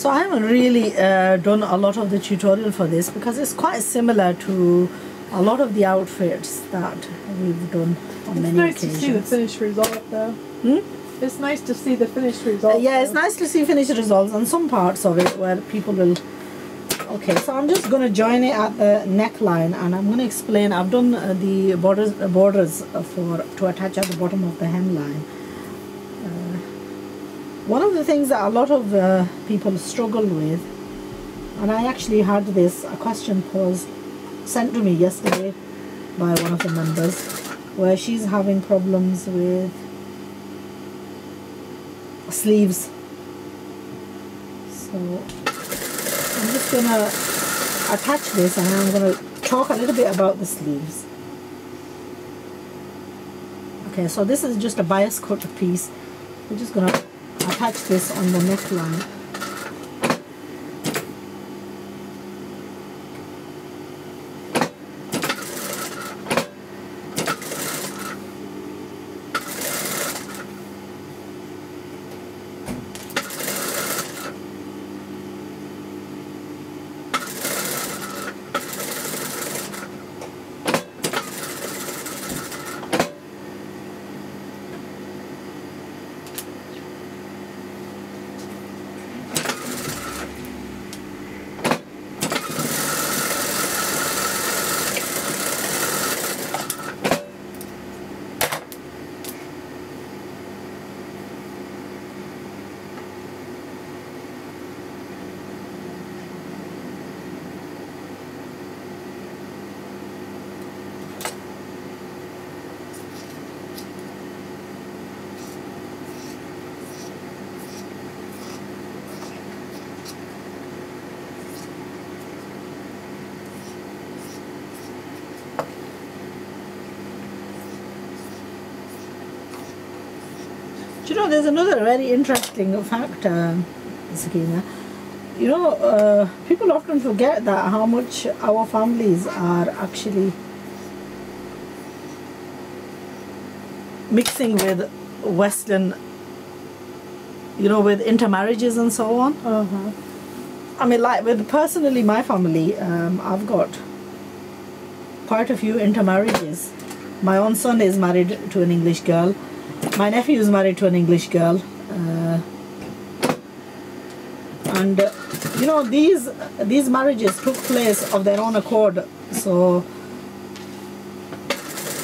So I haven't really uh, done a lot of the tutorial for this because it's quite similar to a lot of the outfits that we've done on It's many nice occasions. to see the finished result though. Hmm? It's nice to see the finished result. Uh, yeah, it's nice to see finished results and some parts of it where people will. Okay, so I'm just going to join it at the neckline and I'm going to explain. I've done uh, the borders uh, borders for to attach at the bottom of the hemline. One of the things that a lot of uh, people struggle with, and I actually had this a question posed sent to me yesterday by one of the members, where she's having problems with sleeves. So I'm just gonna attach this and I'm gonna talk a little bit about the sleeves. Okay, so this is just a bias cut piece. We're just gonna attach this on the neckline. Do you know, there's another very interesting fact, uh, Sakina. You know, uh, people often forget that how much our families are actually mixing with Western, you know, with intermarriages and so on. Uh-huh. I mean, like with personally my family, um, I've got quite a few intermarriages. My own son is married to an English girl. My nephew is married to an English girl. Uh, and uh, you know these these marriages took place of their own accord. So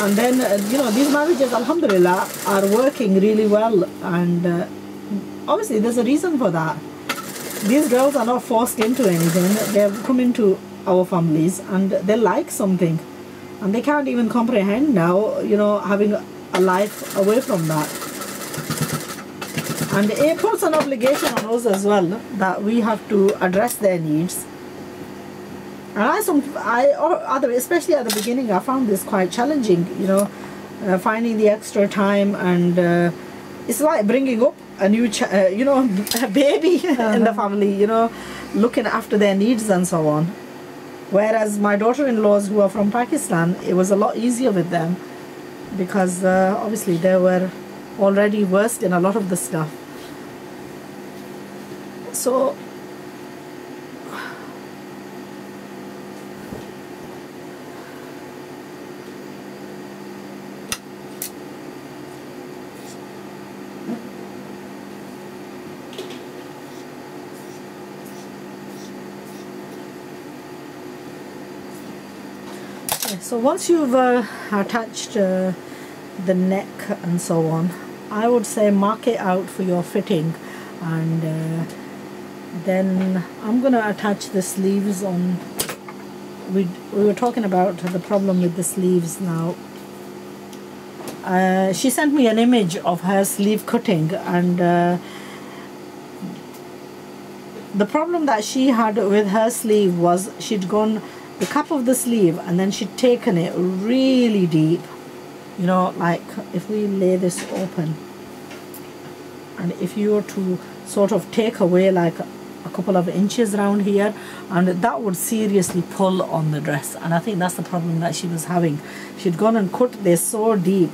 and then uh, you know these marriages, alhamdulillah, are working really well. And uh, obviously, there's a reason for that these girls are not forced into anything. They have come into our families and they like something, and they can't even comprehend now. You know, having a life away from that, and it puts an obligation on us as well that we have to address their needs. And I, some, I, other, especially at the beginning, I found this quite challenging. You know, uh, finding the extra time and. Uh, it's like bringing up a new, ch- uh, you know, a baby in the family, you know, looking after their needs and so on. Whereas my daughter-in-laws who are from Pakistan, it was a lot easier with them because uh, obviously they were already versed in a lot of the stuff. So Okay, so once you've uh, attached uh, the neck and so on, I would say mark it out for your fitting and uh, then I'm going to attach the sleeves on. We, we were talking about the problem with the sleeves now. Uh, she sent me an image of her sleeve cutting and uh, the problem that she had with her sleeve was she'd gone the cup of the sleeve and then she'd taken it really deep you know like if we lay this open and if you were to sort of take away like a couple of inches around here and that would seriously pull on the dress. And I think that's the problem that she was having. She'd gone and cut this so deep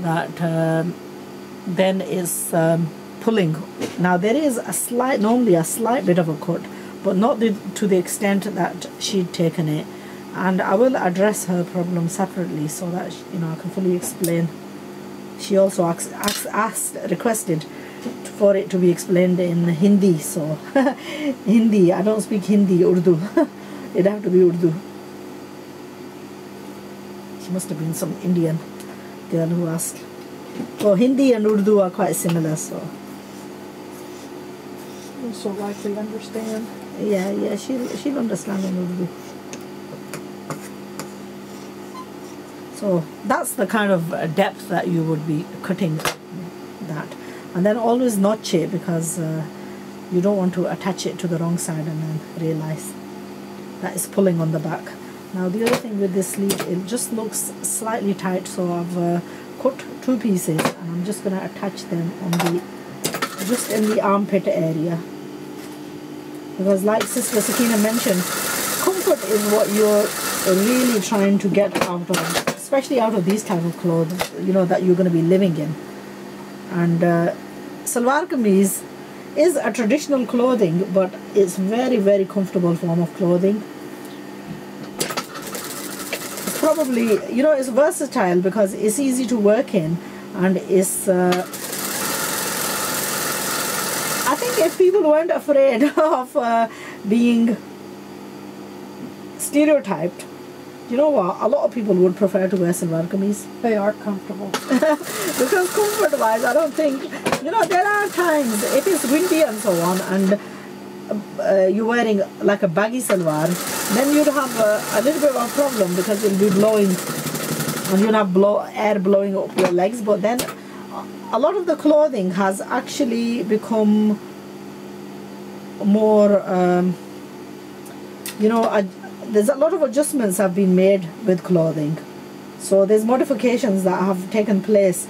that um, then it's um, pulling. Now there is a slight normally a slight bit of a cut but not the, to the extent that she'd taken it. And I will address her problem separately so that you know I can fully explain. She also asked, asked, requested for it to be explained in Hindi so Hindi I don't speak Hindi Urdu. It'd have to be Urdu. She must have been some Indian girl who asked. Well Hindi and Urdu are quite similar so. So likely understand. Yeah yeah she'll, she'll understand in Urdu so that's the kind of uh, depth that you would be cutting that. And then always notch it because uh, you don't want to attach it to the wrong side and then realize that is pulling on the back. Now the other thing with this sleeve it just looks slightly tight so I've uh, cut two pieces and I'm just going to attach them on the just in the armpit area because like sister Sakina mentioned comfort is what you're really trying to get out of especially out of these type of clothes you know that you're going to be living in. And uh, salwar kameez is a traditional clothing but it's very very comfortable form of clothing. Probably you know it's versatile because it's easy to work in and it's uh, if people weren't afraid of uh, being stereotyped you know what a lot of people would prefer to wear salwar kameez They are comfortable. because comfort wise i don't think you know there are times it is windy and so on and uh, you're wearing like a baggy salwar then you'd have a, a little bit of a problem because it'll be blowing and you'll have blow, air blowing up your legs but then a lot of the clothing has actually become more um, you know there's a lot of adjustments have been made with clothing. So there's modifications that have taken place.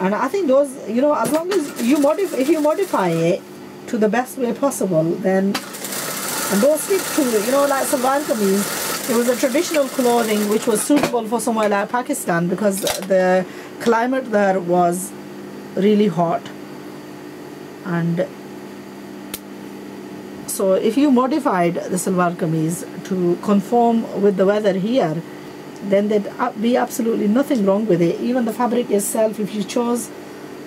And i think those you know as long as you modify if you modify it to the best way possible then and don't stick to you know like salwar kameez it was a traditional clothing which was suitable for somewhere like pakistan because the climate there was really hot. And so if you modified the salwar kameez to conform with the weather here then there'd be absolutely nothing wrong with it. Even the fabric itself if you chose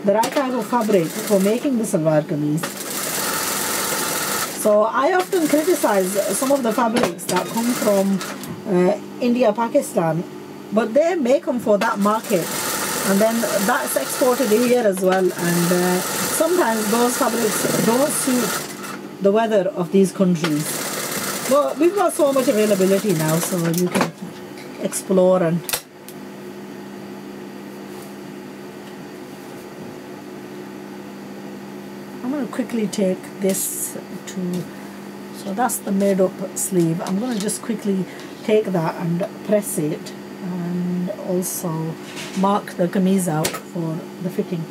the right type of fabric for making the salwar kameez. So I often criticize some of the fabrics that come from uh, India, Pakistan, but they make them for that market, and then that's exported here as well. And uh, sometimes those fabrics don't suit the weather of these countries. But we've got so much availability now, so you can explore and I'm going to quickly take this to so that's the made up sleeve I'm going to just quickly take that and press it and also mark the kameez out for the fitting